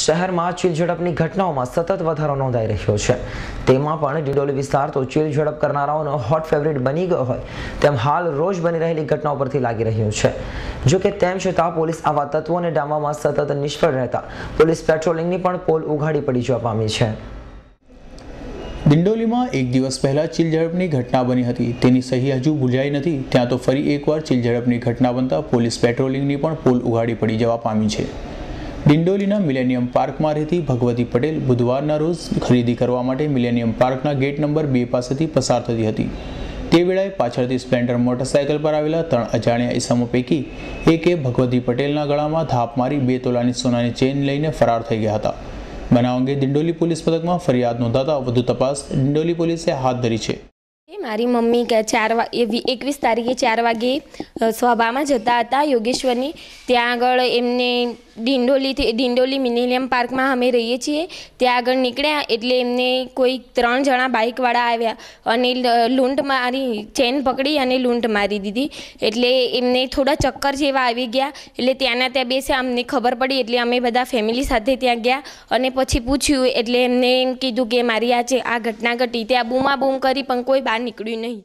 શહેરમાં ચીલ ઝડપની ઘટનાઓમાં સતત વધારો નોંધાઈ રહ્યો છે. તેમાં પણ ડિડોલી વિસ્તાર તો ચીલ ઝડપ કરનારાઓનો હોટ ફેવરિટ બની ગયો હોય, તેમ હાલ રોજ બની રહેલી ઘટનાઓ પરથી લાગી રહ્યું છે. જો કે તેમ છતાં પોલીસ આવા તત્વોને ડામવામાં સતત નિષ્ફળ રહેતા, પોલીસ પેટ્રોલિંગની પણ પોલ ઉઘાડી પડી જવા પામી છે. દિંડોલીમાં એક દિવસ પહેલાં ચીલ ઝડપની ઘટના બની હતી. તેની સહી હજુ ભૂલાઈ નથી, ત્યાં તો ફરી એકવાર ચીલ ઝડપની ઘટના બનતા પોલીસ પેટ્રોલિંગની પણ પોલ ઉઘાડી પડી જવા પામી છે. દિંડોલીના મિલેનિયમ પાર્કમાં રહેતી ભગવતી પટેલ બુધવારના રોજ ખરીદી કરવા માટે મિલેનિયમ પાર્કના ગેટ નંબર બે પાસેથી પસાર થતી હતી. તે વેળાએ પાછળથી સ્પ્લેન્ડર મોટરસાયકલ પર આવેલા ત્રણ અજાણ્યા ઇસમો પૈકી એકે ભગવતી પટેલના ગળામાં ધાપ મારી બે તોલાની સોનાની ચેન લઈને ફરાર થઈ ગયા હતા. બનાવ અંગે દિંડોલી પોલીસ પથકમાં ફરિયાદ નોંધાતા વધુ તપાસ દિંડોલી પોલીસે હાથ ધરી છે. મારી મમ્મી કે ચાર વાગે એકવીસ તારીખે ચાર વાગે સભામાં જતા હતા યોગેશ્વરની. ત્યાં આગળ એમને ડિંડોલીથી ડિંડોલી મિલેનિયમ પાર્કમાં અમે રહીએ છીએ. ત્યાં આગળ નીકળ્યા એટલે એમને કોઈ ત્રણ જણા બાઇકવાળા આવ્યા અને લૂંટ મારી, ચેન પકડી અને લૂંટ મારી દીધી. એટલે એમને થોડા ચક્કર જેવા આવી ગયા. એટલે ત્યાંના ત્યાં બેસે અમને ખબર પડી એટલે અમે બધા ફેમિલી સાથે ત્યાં ગયા અને પછી પૂછ્યું એટલે એમને એમ કીધું કે મારી આ છે આ ઘટના ઘટી ત્યાં બૂમા બૂમ કરી પણ કોઈ બહાર નીકળ્યું નહીં.